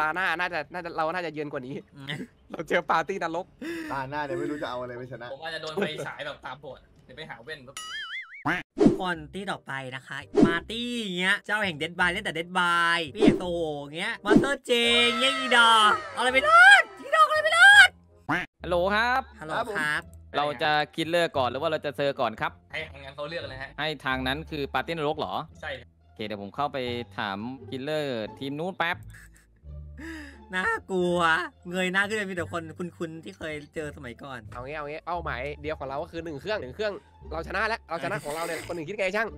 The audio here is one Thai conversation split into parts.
ตาหน้าน่าจะน่าจะเราน่าจะเยือนกว่านี้ เราเจอปาร์ตี้นรกตาหน้าเนี่ยไม่รู้จะเอาอะไรไปชนะ ผมอาจจะโดนไฟฉายแบบตามโบสถ์เดี๋ยวไปหาเว้นปุ๊บคนที่ต่อไปนะคะ มาร์ตี้เงี้ย เจ้าแห่งเดดบายเล่นแต่เดดบายพี่เอกโซโหเงี้ยมาสเตอร์เจงเงี้ยอีดอเอาอะไรไปรอดอีดอกอะไรไปรอดฮัลโหลครับฮัลโหลครับผมครับ เราจะคิดเลอร์ก่อนหรือว่าเราจะเซอร์ก่อนครับให้ทางงานเขาเลือกเลยฮะให้ทางนั้นคือปาร์ตี้นรกเหรอใช่โอเคเดี๋ยวผมเข้าไปถาม killer ทีมนู้นแป๊บ น่ากลัว เงยหน้าขึ้นไปมีแต่คนคุ้นๆที่เคยเจอสมัยก่อน เอางี้เอางี้เป้าหมายเดียวของเราก็คือหนึ่งเครื่องหนึ่งเครื่อง เราชนะแล้วเราชนะของเราเนี่ยคนหนึ่งคิดไงช่าง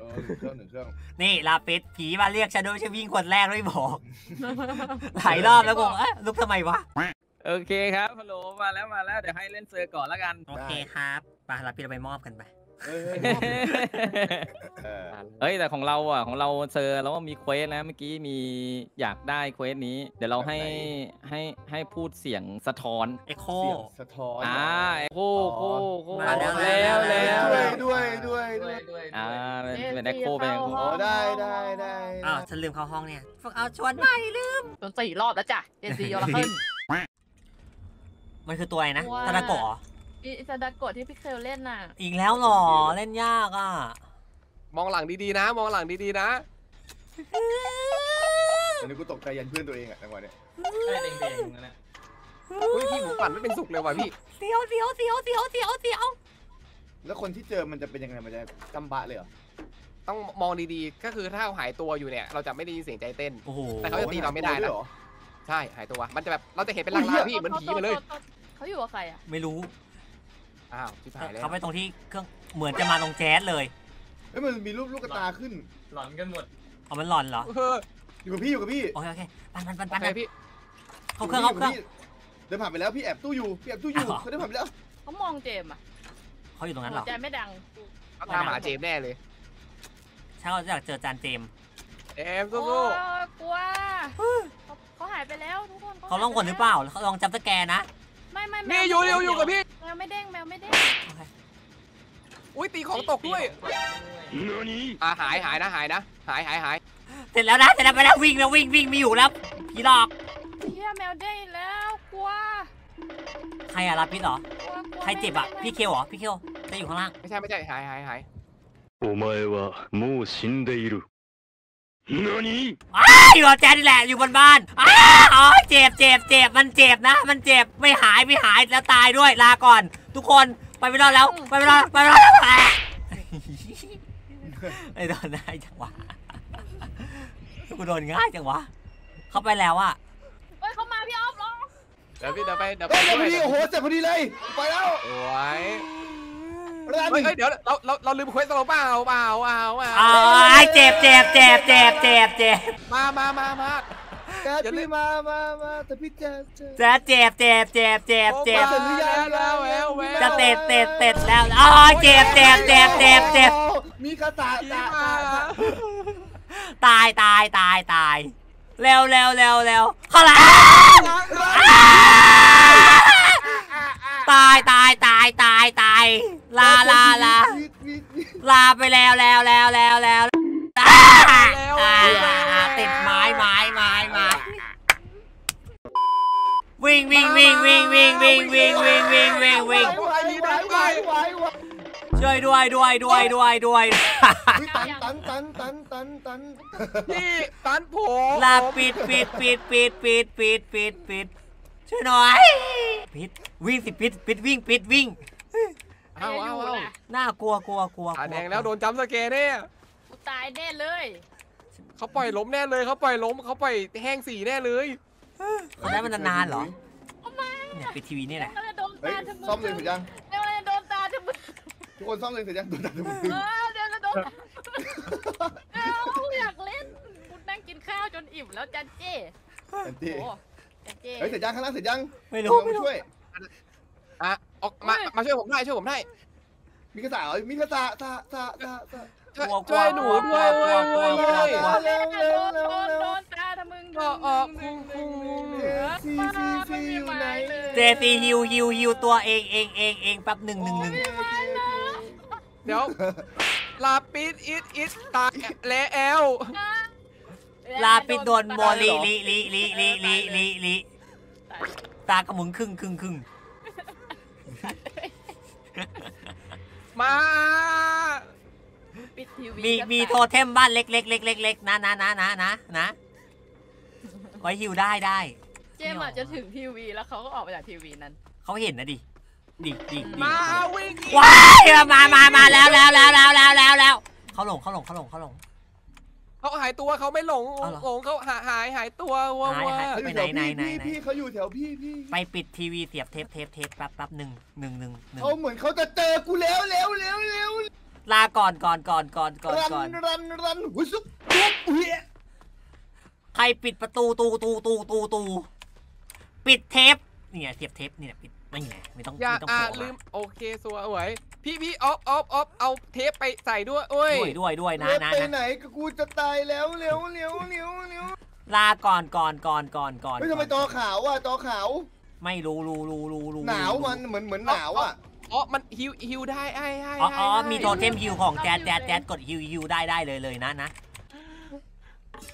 เออหนึ่งเครื่องหนึ่งเครื่องนี่ลาปิดผีมาเรียกฉันด้วยฉันวิ่งคนแรกไม่บอกหลายรอบแล้วกูเอ๊ะลุกทำไมวะโอเคครับฮัลโหลมาแล้วมาแล้วเดี๋ยวให้เล่น sur ก่อนแล้วกันโอเคครับไปลาปิดเราไปมอบกันไป เฮ้ยเฮ้ยเออเฮ้ยแต่ของเราอะของเราเซอร์แล้วว่ามีเควสนะเมื่อกี้มีอยากได้เควสนี้ เดี๋ยวเราให้ให้ให้พูดเสียงสะท้อนเอ็โค เสียงสะท้อนอ่าโอ้โหโอ้โหมาแล้ว แล้วแล้วด้วยด้วยด้วยด้ด้ววยยด้วยอ่าด้วยเป็นเป็นแอคโคเป็นแอคโคโอ้ได้ได้ได้อ้าวฉันลืมเข้าห้องเนี่ยพวกเอาชวนไม่ลืมจนสี่รอบแล้วจ้ะเจนซีโยราเคิลมันคือตัวอะไรนะว่าตาดาโกะเหร ออีซาดาโกะที่พี่เคลเล่นน่ะ อีกแล้วเหรอเล่นยากอะมองหลังดีๆนะ มองหลังดีๆนะอันนี้กูตกใจยันเพื่อนตัวเองอะจังหวะเนี้ยใช่เด้งๆนั่นแหละเฮ้ยพี่ผมปั่นไม่เป็นสุกเลยว่ะพี่เสียวเสียวเสียวเสียวเสียวเสียวแล้วคนที่เจอมันจะเป็นยังไงมันจะจำบะเลยเหรอต้องมองดีๆ ก็คือถ้าเราหายตัวอยู่เนี่ย เราจะไม่ได้ยินเสียงใจเต้น โอ้โหแต่เขาจะตีเราไม่ได้นะด้วยเหรอใช่หายตัว มันจะแบบเราจะเห็นเป็นลางๆพี่เหมือนผีมาเลย เขาอยู่กับใครอะ ไม่รู้ อ้าวชิบหายแล้วเขาไปตรงที่เครื่องเหมือนจะมาตรงแจ๊สเลยเฮ้ยมันมีรูปลูกกระตาขึ้นหลอนกันหมดเอามันหลอนเหรอเอออยู่กับพี่อยู่กับพี่โอเคโอเคปันปันปันโอปันเคพี่เข้าเครื่องเข้าเครื่องเดินผ่านไปแล้วพี่แอบตู้อยู่พี่แอบตู้อยู่อ้าวเขาเดินผ่านไปแล้วเขามองเจมส์อะเขาอยู่ตรงนั้นเหรหัอวใจไม่ดังเขาตามหาเจมส์แน่เลยใช่เขาอยากเจอจานเจมส์เจมส์โอ้สู้ยกลัวเขาเขาหายไปแล้วทุกคนเขาลองก่อนหรือเปล่าเขาลองจับสแกนนะ ไม่ไม่ ๆ แม นี่ ว อยู่อยู่อยู่กับพี่ แมวไม่เด้งแมวไม่เด้ง อุ้ยตีของตกด้วยอ่าหายหายนะหายนะ หายหายหาย เสร็จแล้วนะเสร็จแล้วไปแล้ววิ่งแล้ววิ่งวิ่งไมีอยู่แล้วผีหลอก เฮียแมวเด้งอีกแล้วกลัว ใครอะรับพิษเหรอ กลัวกลัว ใครเจ็บอะ ไม่ พี่เคลเหรอพี่เคลจะอยู่ข้างล่าง ไม่ใช่ไม่ใช่หายหายหาย お前はもう死んでいる。 何อ้าอยู่กับแจนนี่แหละอยู่บนบ้านอ้าอ๋อเจ็บเจ็บเจ็บมันเจ็บนะ มันเจ็บไม่หายไม่หายแล้วตายด้วยลาก่อน ทุกคนไปไม่รอดแล้วไปไม่รอดไปไม่รอดแล้วอะไอ้โดนง่ายจังวะกูโดนง่ายจังวะเข้าไปแล้วอะเฮ้ยเขามาพี่ออฟเหรอเดี๋ยวพี่เดี๋ยวไปเดี๋ยวไปเฮ้ยเดี๋ยวพอดีโอ้โหเจ็บพอดีเลยไปแล้วสวย ร้านเฮ้ยเฮ้ยเดี๋ยวเราเราเราลืมเควสเราเปล่าเปล่าเปล่าเปล่าอ๋อไอ้เจ็บเจ็บเจ็บเจ็บเจ็บเจ็บมามามามาแกอย่าลืพี่มมามามาแต่พี่เจ็บเจ็บจะเจ็บเจ็บเจ็บเจ็บเจ็บโอ้มาแล้วแล้วแล้วแล้วจะเตะเตะเตะแล้วอ๋อเจ็บเจ็บเจ็บเจ็บเจ็บโอ้มีกระตาผีตามาตาตายตายตายตายเร็วเร็วเร็วเร็วเข้าละตายตายตายตายตายลาลาลา วิดวิดวิด ลา ไปแล้วแล้วแล้วแล้วแล้วอ่าอ่าอ่าติดไม้ไม้ไม้ไม้วิ่งวิ่งวิ่งวิ่งวิ่งวิ่งวิ่งวิ่งวิ่งวิ่งวิ่งไหวไหวไหวไหวไหวช่วยด้วยด้วยด้วยด้วยด้วยวิตันตันตันตันตันตันพี่ตันผมลาปิดปิดปิดปิดปิดปิดปิดปิดช่วยหน่อยปิดวิ่งสิปิดปิดวิ่งปิดวิ่ง เอาเอาเอาน่ากลัวกลัวกลัวอ่าแดงแล้วโดนจัมป์สแกร์เนี่ยกูตายแน่เลยเขาปล่อยล้มแน่เลยเขาปล่อยล้มเขาปล่อยแห้งสีแน่เลยคนได้มันนานๆเหรอเนี่ยปิดทีวีนี่แหละเราจะโดนเฮ้ยตาทั้งมืซ่อมเลยเสร็จยังเดี๋ยวเราจะโดนตาทั้งมือทุกคนซ่อมเลยเสร็จยังโดนตัดมือเออเดี๋ยวจะโดนเอ้าอยากเล่นกูนั่งกินข้าวจนอิ่มแล้วจันเจ้แอนตี้โอ้จันเจ้เฮ้ยเสร็จยังข้างล่างเสร็จยังไม่รู้มาช่วยอะ ออกมามาช่วยผมได้ช่วยผมได้มีกราตาเหรอมีกระาตาตาตาตาช่วยช่วยหนูด้วยเว้ยเว้ยเว้ยโดนวดนโดนโดนตาทำมึงกออกคูคูซีซีซีอยู่ไหนเจซีฮิวฮิวฮิวตัวเองเองเองเองแป๊บหนึ่งหนึ่งหนึ่งเดี๋ยวลาปิดอิดอิดตาแล้วลาปิดโดนโมลีลีลีลีลีลีลีตากระมุงครึ่งครึ่งครึ่ง มาปิดทีวีมีกันมีไปโทเทมบ้านเล็กเล็กเล็กเล็กเล็กนะนะนะนะนะนะไว้ฮิวได้ได้เจมส์อาจจะถึงทีวีแล้วเขาก็ออกมาจากทีวีนั้น เขาเห็นนะดิดิดิดิมาวิ่งอีกว้ายมามามาแล้วแล้วแล้วแล้วแล้วแล้วแล้วเขาหลงเขาหลงเขาหลงเขาหลง เขาหายตัวเขาไม่หลงเอาเหรอ หลงเขาหายหายหายตัววัวหายวัวหายเขาอยู่แถวไหนพี่ไหนพี่ไหนพี่เขาอยู่แถวพี่พี่ไปปิดทีวีเสียบเทปเทปเทปแป๊บแป๊บหนึ่งหนึ่งหนึ่งหนึ่งเขาเหมือนเขาจะเจอกูแล้วเร็วเร็วเร็วลาก่อนก่อนก่อนก่อนก่อนรันก่อนรันรันหุยซุบปุ๊บเฮียใครปิดประตูตูตูตูตูตูปิดเทปเนี่ยเสียบเทปเนี่ยปิดไม่ไงไม่ต้องอย่าไม่ต้องอ่าโผล่ลืมโอเคสวย พี่พี่ออฟออฟออฟเอาเทปไปใส่ด้วยโอ้ยด้วยด้วยด้วยนะเร็วนะไปนะไหนก็กูจะตายแล้วเร็วเร็วเร็วเร็วลาก่อนก่อนก่อนก่อนก่อนไม่ทำไมจอขาวอะจอขาว ไม่รู้รู้รู้รู้รู้หนาวมันเหมือนเหมือนหนาวอะอ๋อมันฮิวฮิวได้ไอ้ไอ้อ๋ออ๋อไอ้มีโทเทมฮิวของแจ๊ดแจ๊ดแจ๊ดกดฮิวฮิวได้ได้เลยเลยนะนะ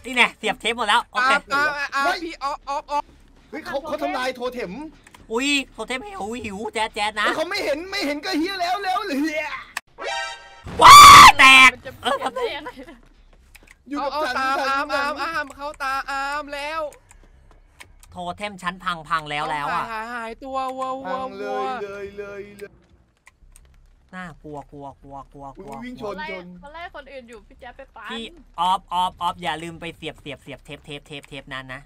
นี่แน่เสียบเทปหมดแล้วโออ่าเคอ่าอ่าพี่ออฟออฟออฟเฮ้ยเขาเขาทำลายโทเทม อุ้ยโทเทมหิวหิวแจ๊ดแจ๊ดนะเขาไม่เห็นไม่เห็นก็เฮียแล้วแล้วเฮียว้ายแตกมันจะเออเปลี่ยนได้ยังไงอยู่เอากับเอาฉันตามฉันอามฉัอามนอามเขาตาอามแล้วโทเทมชั้นพังพังแล้วแล้วอะหายหายตัววัววัพัวงเลวัวยเลยเลยเลยน่ากลัวกลัวกลัวกลัวกลัวอุ๊ยวิ่งชคนนไล่คนไล่คนอื่นอยู่พี่แจ๊บไปปันพี่ออฟออฟออฟอย่าลืมไปเสียบเสียบเสียบเทปเทปเทปเทปนั้นนะ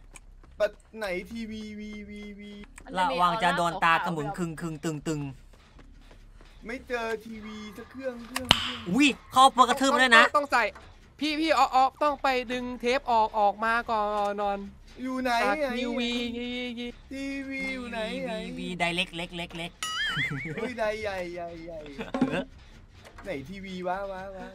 ปัดไหนทีวีวีวีวีมันระมีวังจะโดนตาออร่กระหมุนขาวๆคึงคึงตึงตึงไม่เจอทีวีสักเครื่องเครื่องเครื่องอุ้ยเข้าเปิดกระทืบเลยนะต้องใส่ พี่พี่ออฟออฟต้องไปดึงเทปออกออกมาก่อนนอน อยู่ไหนจากไหนทีวีทีวีอยู่ไหนไหนวีวีไดเล็กเล็กเล็กเล็กเฮ้ยใหญ่ใหญ่ใหญ่ใหญ่ ไหนทีวีวะวะวะ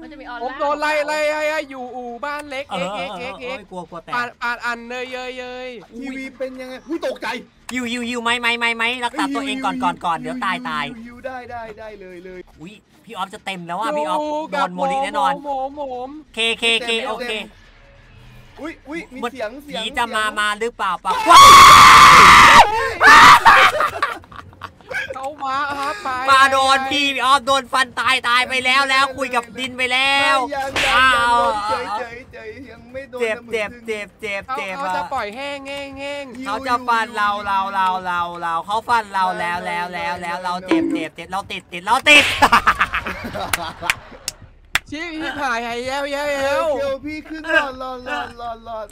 มันจะมีออนผมไลน์โดนไล่ไล่ไล่ไล่อยู่อู่บ้านเล็กเอเอ็อกเอเอ็อกเอเอ็อกเอเอ็อกกลัวกลัวแตปากดปาดอันเนยเยยเยยทีวีเป็นยังไงอุ้ยตกใจยิวยิวยิวไหมไหมไหมไหมรักษาตัวเองก่อนก่อนก่อนเดี๋ยวตายตายฮิวได้ได้ได้เลยเลยอุ้ยพี่ออฟจะเต็มแล้วอะพี่ออฟโดนโมลิแน่นอนโมโมมเคเคเคโอเคอุ้ยอุ้ยมีมันเสียงเสียผีงจะมาเสียงมาหรือเปล่าปะเขา มาครับไปมาโดนพี่พี่ออฟโดนฟันตายตายไปแล้วแล้วคุยกับดินไปแล้วยังยังอ้ายังวโดนเฉยเฉยเฉยยังไม่โดนเจ็บนะมึงเจ็บเจ็บเจ็บเขาเจ็บเขาจะอะปล่อยแห้งแห้งแห้งฮิวเขาจะฟันเราฮิวเราเราเราเราเขาฟันเราแล้วแล้วแล้วแล้วเราเจ็บเจ็บเจ็บเราติดติดเราติดชี้พี่หายหายแล้วแล้วเร็แล้ววเร็วพี่ขึ้นหลอดหลอดหลอดหลอดหลอด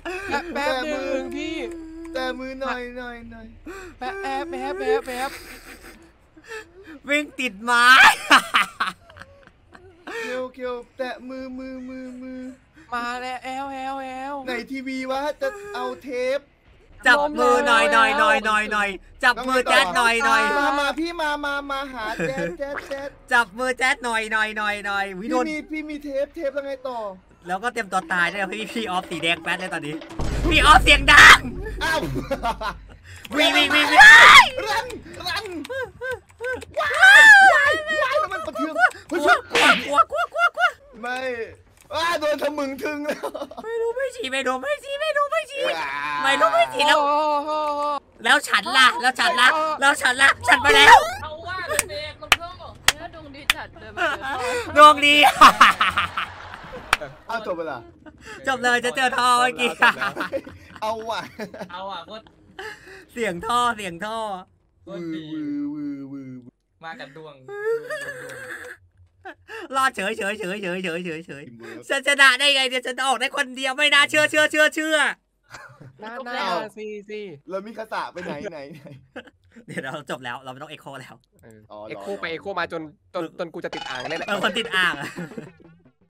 แป๊บหนึ่งพี่แต่มือหน่อยหน่อยหน่อยแป๊บแป๊บแป๊บแป๊บแป๊บ วิ่งติดไม้เร็วเร็วแตะมือมือมือมือมาแล้วแอลแอลแอลไหนทีวีวะจะเอาเทป จับมือหน่อยหน่อยหน่อยหน่อยหน่อยจับมือแจ๊ดหน่อยหน่อยมามาพี่มามามาหาแจ๊ดแจ๊ดแจ๊ดจับมือแจ๊ดหน่อยหน่อยหน่อยหน่อยวิโดพี่นมีพี่มีเทปเทปแล้วไงต่อ แล้วก็เตรียมตัวตายด้วยนะพี่พี่ออฟสีแดงแป๊ดเลยตอนนี้พี่ออฟเสียงดังอ้าววิ่งวิ่งวิ่งวิ่ง รันรันว้ายว้ายว้ายแล้วมันประเทืองเฮ้ย กลัวกลัวกลัวกลัวกลัวกลัว ไม่ว้าโดนทะมึงทึงแล้ว ไม่ รู้ไม่ชี้ไม่รู้ไม่ชี้ไม่รู้ไม่ชี้ไม่รู้ไม่ชี้แล้วโอ้โหแล้วฉันล่ะ แล้วฉันล่ะ แล้วฉันล่ะ ฉันไปแล้วเอาว่าเด็กลงโทษเนื้อดวงดีจัดเดินมาเจอท่อดวงดีเอาจบไปละจบเลยจะเจอท่อเมื่อกี้จบแล้วเอาว่ะ เอาอะโคตรเสียงท่อเสียงท่อโควืตรอดีวือวือวือมากับดวงร อดเฉยเฉยเฉยเฉยเฉยเฉยเฉยทีมเวิร์กฉันชนะได้ไงเดี๋ยวฉันออกได้คนเดียวไม่น่าเชื่อเชื่อเชื่อเชื่อน่าน่าซีซีแล้วมิคาสะไปไหนไหนไหนเดี๋ยวเราจบแล้วเราไม่ต้องเอ็กโคแล้วอ๋อเอ็กรโคไปเอ็กโคมาจนจนจนกูจะติดอ่างได้แหละเออคนติดอ่างอะ